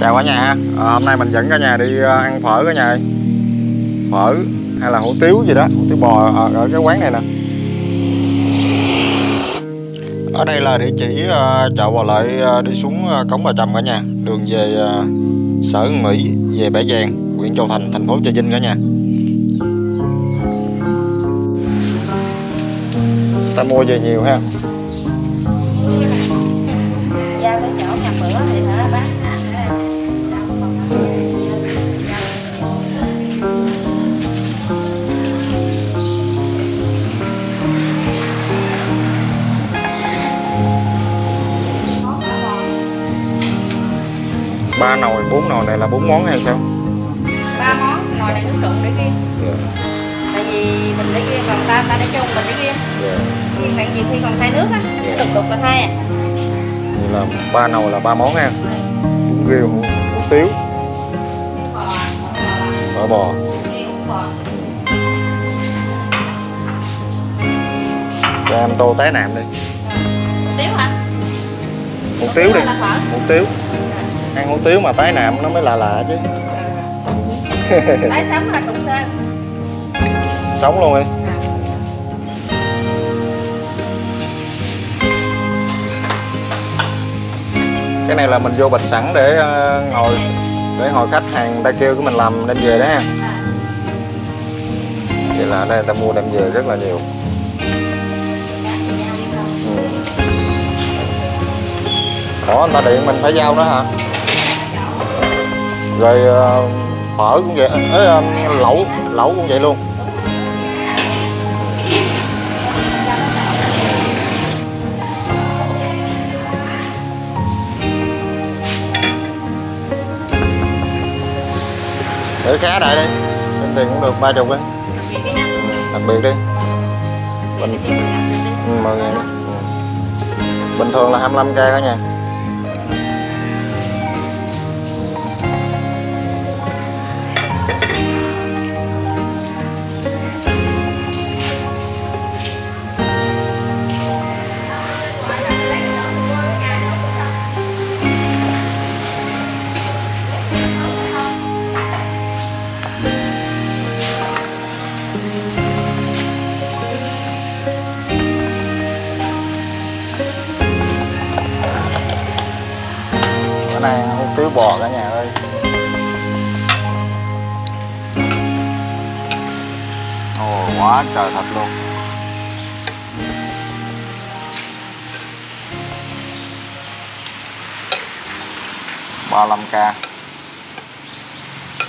chào cả nhà ha. À, hôm nay mình dẫn cả nhà đi ờ, ăn phở cả nhà ơi. phở hay là hủ tiếu gì đó hủ tiếu bò ở, ở cái quán này nè. Ở đây là địa chỉ uh, chợ Bò Lợi uh, đi xuống uh, cống Bà Trầm cả nhà. Đường về uh, sở Mỹ về Bãi Vàng huyện Châu Thành thành phố Trà Vinh cả nhà. Ta mua về nhiều ha. Này là bốn món hay sao? Ba món nồi này nước trụng để riêng dạ. Tại vì mình để riêng còn ta ta để chung mình để riêng dạ. Riêng tại vì khi còn thay nước á cái đục đục là thay à. Vậy là ba nồi là ba món ha. Bún riêu hủ, hủ tiếu. Phở bò. Cho em tô tái nạm đi. Tiếu hả? Hủ tiếu đi. hủ tiếu ăn hủ tiếu mà tái nạm nó mới lạ lạ chứ. Tái sống là trụng sơn? Sống luôn đi cái này là mình vô bịch sẵn để ờ, ngồi để hồi khách hàng ta kêu của mình làm đem về đó ha. Vậy là ở đây người ta mua đem về rất là nhiều. Ừ. Ủa người ta điện mình phải giao nữa hả rồi ờ, phở cũng vậy. Ấy, ờ, lẩu lẩu cũng vậy luôn. Thử khá đại đi. Tính tiền cũng được ba chục đấy, đặc biệt đi. Bình ừ, bình thường là 25 k cả nhà. Bữa nay không hủ bò cả nhà ơi. Ồ, quá trời thật luôn. ba mươi k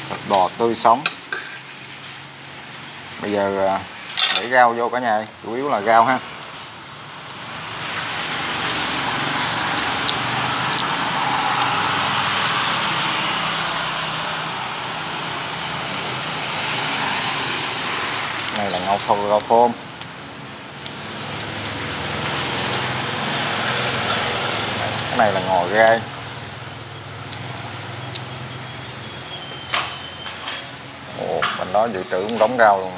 thịt bò tươi sống. Bây giờ à, để rau vô cả nhà chủ yếu là rau ha. Này là ngau thô cái này là ngò gai ồ bên đó dự trữ cũng đóng rau luôn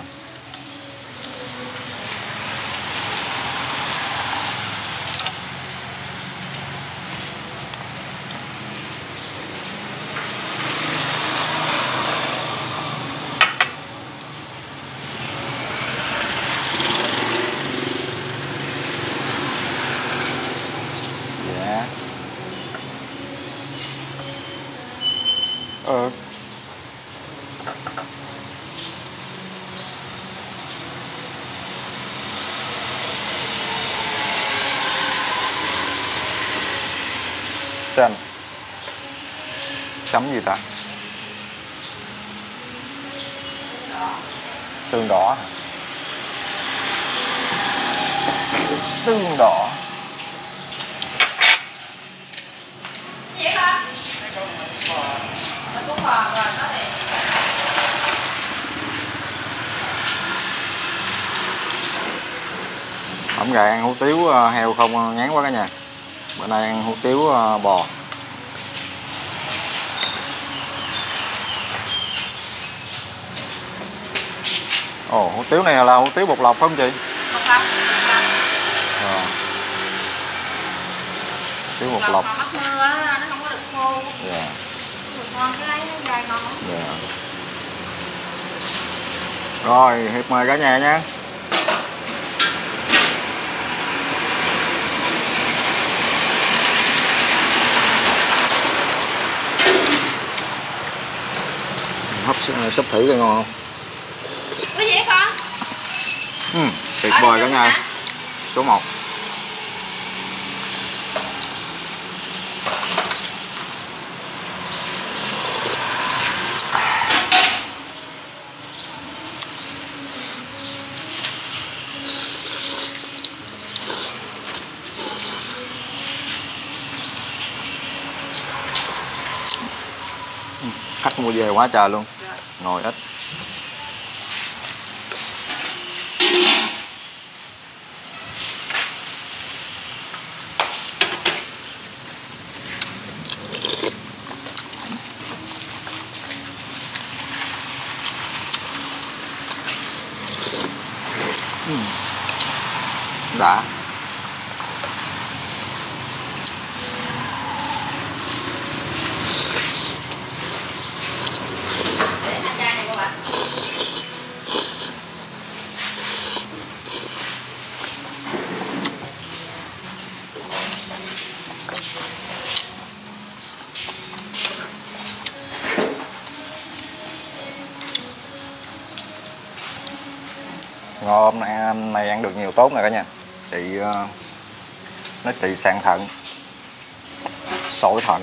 dạ ờ. Tên. Chấm gì ta? Tương đỏ tương đỏ. Vậy con cũng bò rồi có thể Hổng gà ăn hủ tiếu ờ, heo không ờ, ngán quá cả nhà Bữa nay ăn hủ tiếu ờ, bò Ồ, hủ tiếu này là hủ tiếu bột lọc phải không chị? một lọc. Hủ tiếu bột lọc lọc mà mắc mưa nó không có được khô Dạ. Ngon cái ngon lắm. Dạ. Rồi, Hiệp mời cả nhà nha. Hấp s- súp thử coi ngon không? có gì con Ừ, tuyệt vời cả nhà. Số 1. Khách mua về quá trời luôn. Ngồi ít. Ừ. Đã. Hôm nay, hôm nay ăn được nhiều tốt nè cả nhà. Trị ờ, nó trị sạn thận sỏi thận.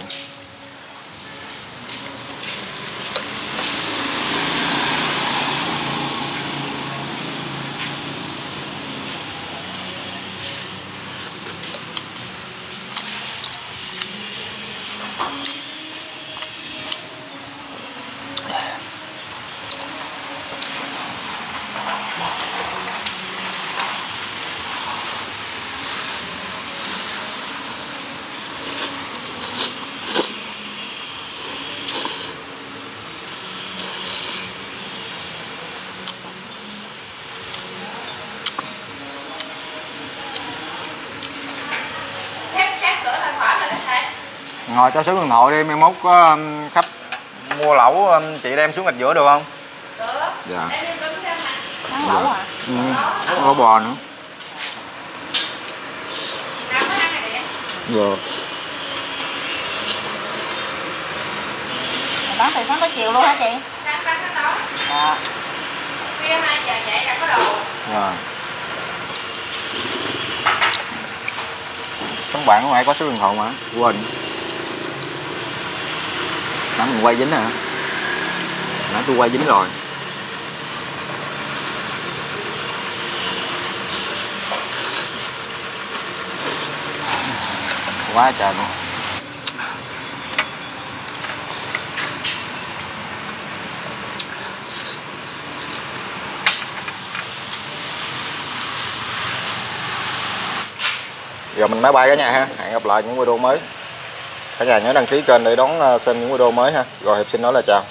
Ngồi cho số điện thoại đi mai mốt có um, khách mua lẩu um, chị đem xuống gạch giữa được không? Được. Dạ. mà Ăn lẩu à? ừ. có bò nữa. Nào có ăn này đi rồi Bán từ sáng tới chiều luôn hả chị? sáng sáng sáng tối Dạ. khuya hai giờ dậy là có đồ. Rồi trong bạn có ai có số điện thoại mà? Quên nãy mình quay dính hả? Nãy tôi quay dính rồi. Quá trời luôn. Giờ mình máy bay cả nhà ha. Hẹn gặp lại những video mới cả nhà nhớ đăng ký kênh để đón ờ, xem những video mới ha. Rồi, hiệp xin nói là chào.